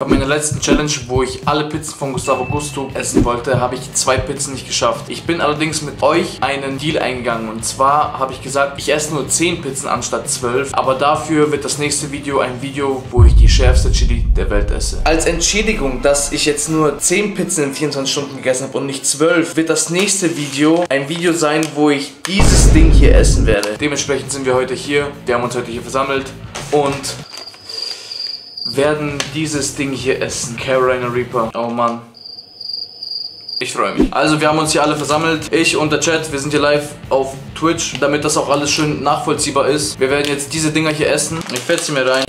Bei meiner letzten Challenge, wo ich alle Pizzen von Gustavo Gusto essen wollte, habe ich zwei Pizzen nicht geschafft. Ich bin allerdings mit euch einen Deal eingegangen und zwar habe ich gesagt, ich esse nur 10 Pizzen anstatt 12, aber dafür wird das nächste Video ein Video, wo ich die schärfste Chili der Welt esse. Als Entschädigung, dass ich jetzt nur 10 Pizzen in 24 Stunden gegessen habe und nicht 12, wird das nächste Video ein Video sein, wo ich dieses Ding hier essen werde. Dementsprechend sind wir heute hier, wir haben uns heute hier versammelt und werden dieses Ding hier essen. Carolina Reaper. Oh Mann. Ich freue mich. Also wir haben uns hier alle versammelt. Ich und der Chat, wir sind hier live auf Twitch, damit das auch alles schön nachvollziehbar ist. Wir werden jetzt diese Dinger hier essen. Ich fetze sie mir rein.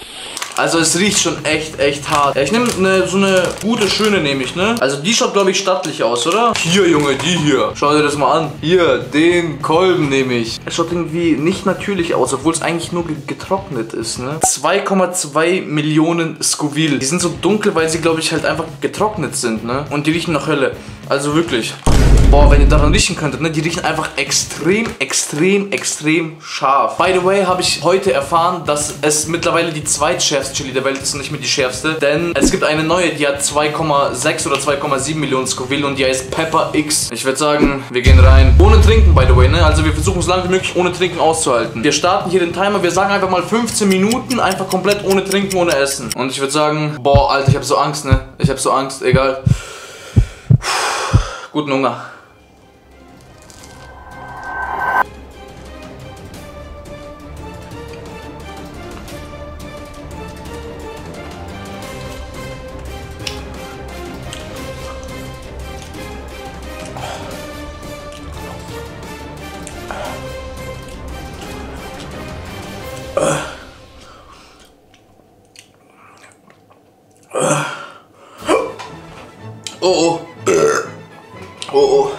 Also es riecht schon echt, echt hart. Ich nehme ne, so eine gute, schöne nehme ich, ne? Also die schaut, glaube ich, stattlich aus, oder? Hier, Junge, die hier. Schau dir das mal an. Hier, den Kolben nehme ich. Es schaut irgendwie nicht natürlich aus, obwohl es eigentlich nur getrocknet ist, ne? 2,2 Millionen Scoville. Die sind so dunkel, weil sie, glaube ich, halt einfach getrocknet sind, ne? Und die riechen nach Hölle. Also wirklich. Boah, wenn ihr daran riechen könntet, ne? Die riechen einfach extrem, extrem, extrem scharf. By the way, habe ich heute erfahren, dass es mittlerweile die zweitschärfste Chili der Welt ist und nicht mehr die schärfste. Denn es gibt eine neue, die hat 2,6 oder 2,7 Millionen Scoville und die heißt Pepper X. Ich würde sagen, wir gehen rein. Ohne Trinken, by the way, ne? Also wir versuchen es lange wie möglich ohne Trinken auszuhalten. Wir starten hier den Timer. Wir sagen einfach mal 15 Minuten, einfach komplett ohne Trinken, ohne Essen. Und ich würde sagen, boah, Alter, ich habe so Angst, ne? Ich habe so Angst, egal. Guten Hunger. Oh oh. Oh oh. Oh oh.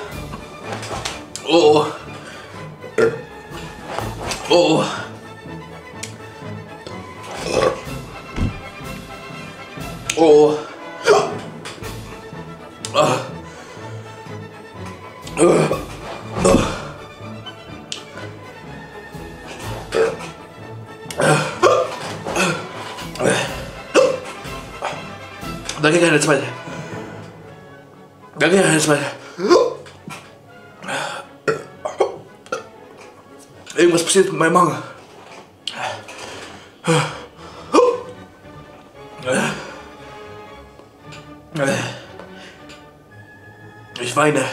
Oh oh. Oh. Da geht eine zweite. Da geht eine zweite. Irgendwas passiert mit meinem Magen. Ich weine.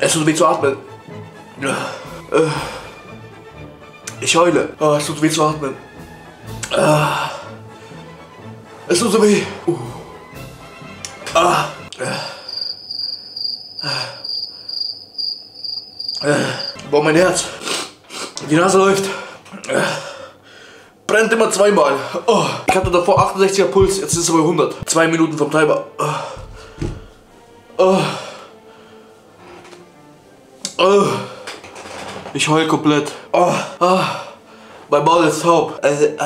Es tut weh zu atmen. Ich heule. Oh, es tut weh zu atmen. Es tut so weh. Uh. Ah. Boah, mein Herz. Die Nase läuft. Brennt immer zweimal. Oh. Ich hatte davor 68er Puls, jetzt ist es aber 100. Zwei Minuten vom Timer. Oh. Oh. Ich heul komplett. Oh. Oh. Mein Maul ist taub. Äh, äh.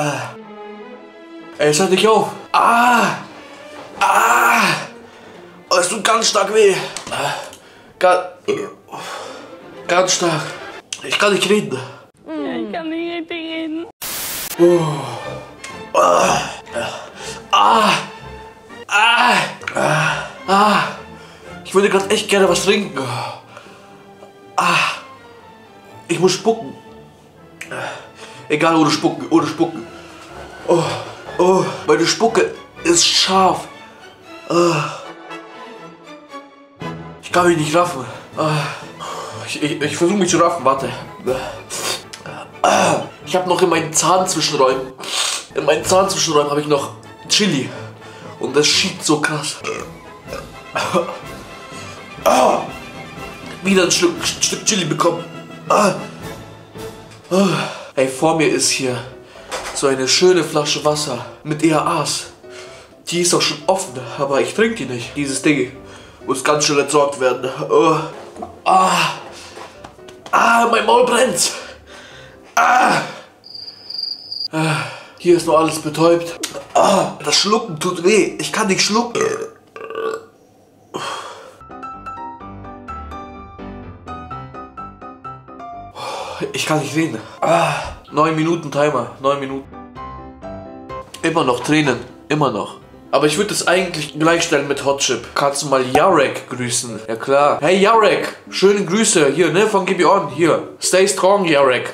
Ey, hört nicht auf. Ah! Ah! Oh, es tut ganz stark weh. Ganz, ganz stark. Ich kann nicht reden. Ja, ich kann nicht richtig reden. Ah! Ah! Ah! Ah! ah. Ich würde gerade echt gerne was trinken. Ah! Ich muss spucken. Egal, ohne spucken, ohne spucken. Oh. Oh, meine Spucke ist scharf. Oh. Ich kann mich nicht raffen. Oh. Ich, ich, ich versuche mich zu raffen, warte. Ich habe noch in meinen Zahnzwischenräumen, in meinen Zahnzwischenräumen habe ich noch Chili. Und das schiebt so krass. Wieder ein Stück, Stück Chili bekommen. Oh. Ey, vor mir ist hier so eine schöne Flasche Wasser mit EAAs. Die ist auch schon offen, aber ich trinke die nicht. Dieses Ding muss ganz schön entsorgt werden. Oh. Ah. ah, mein Maul brennt. Ah. ah. Hier ist noch alles betäubt. Ah, das Schlucken tut weh. Ich kann nicht schlucken. Ich kann nicht reden. Ah, neun Minuten Timer. Neun Minuten. Immer noch Tränen. Immer noch. Aber ich würde es eigentlich gleichstellen mit Hot Chip. Kannst du mal Jarek grüßen? Ja klar. Hey Jarek, schöne Grüße hier, ne, von Gibi On. Hier. Stay strong, Jarek.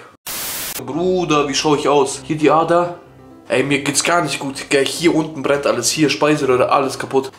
Bruder, wie schaue ich aus? Hier die Ader. Ey, mir geht's gar nicht gut. Gell, hier unten brennt alles. Hier, Speiseröhre, alles kaputt.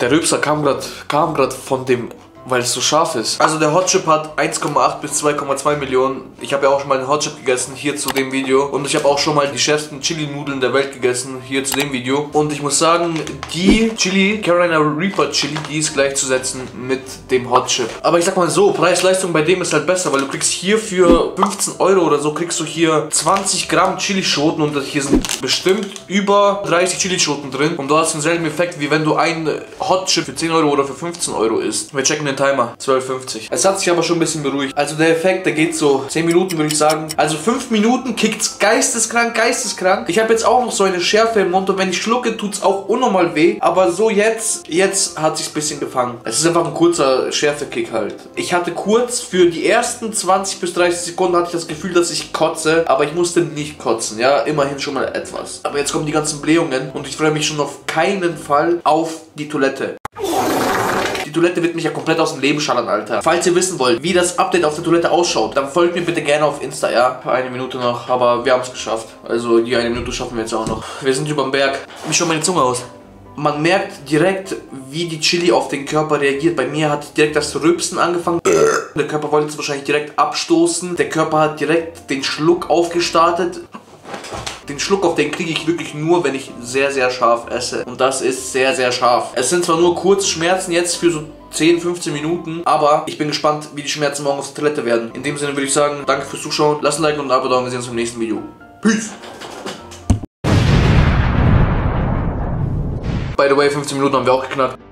Der Rübser kam gerade kam grad von dem weil es so scharf ist. Also der Hot Chip hat 1,8 bis 2,2 Millionen. Ich habe ja auch schon mal einen Hot Chip gegessen, hier zu dem Video. Und ich habe auch schon mal die schärfsten Chili-Nudeln der Welt gegessen, hier zu dem Video. Und ich muss sagen, die Chili, Carolina Reaper Chili, die ist gleichzusetzen mit dem Hot Chip. Aber ich sag mal so, Preis-Leistung bei dem ist halt besser, weil du kriegst hier für 15 Euro oder so, kriegst du hier 20 Gramm Chilischoten und hier sind bestimmt über 30 Chilischoten drin. Und du hast denselben Effekt, wie wenn du einen Hot Chip für 10 Euro oder für 15 Euro isst. Wir checken den Timer. 12,50. Es hat sich aber schon ein bisschen beruhigt. Also der Effekt, der geht so 10 Minuten, würde ich sagen. Also 5 Minuten kickt's geisteskrank, geisteskrank. Ich habe jetzt auch noch so eine Schärfe im Mund und wenn ich schlucke, tut's auch unnormal weh. Aber so jetzt, jetzt hat sich's ein bisschen gefangen. Es ist einfach ein kurzer Schärfekick halt. Ich hatte kurz für die ersten 20 bis 30 Sekunden hatte ich das Gefühl, dass ich kotze, aber ich musste nicht kotzen. Ja, immerhin schon mal etwas. Aber jetzt kommen die ganzen Blähungen und ich freue mich schon auf keinen Fall auf die Toilette. Die Toilette wird mich ja komplett aus dem Leben schallern, Alter. Falls ihr wissen wollt, wie das Update auf der Toilette ausschaut, dann folgt mir bitte gerne auf Insta, ja? Eine Minute noch, aber wir haben es geschafft. Also die eine Minute schaffen wir jetzt auch noch. Wir sind über dem Berg. Wie schaut meine Zunge aus? Man merkt direkt, wie die Chili auf den Körper reagiert. Bei mir hat direkt das Rübsen angefangen. Der Körper wollte es wahrscheinlich direkt abstoßen. Der Körper hat direkt den Schluck aufgestartet den Schluck auf den kriege ich wirklich nur, wenn ich sehr, sehr scharf esse. Und das ist sehr, sehr scharf. Es sind zwar nur kurze Schmerzen jetzt für so 10, 15 Minuten. Aber ich bin gespannt, wie die Schmerzen morgen auf der Toilette werden. In dem Sinne würde ich sagen, danke fürs Zuschauen. Lasst ein Like und ein Abo da und wir sehen uns im nächsten Video. Peace! By the way, 15 Minuten haben wir auch geknackt.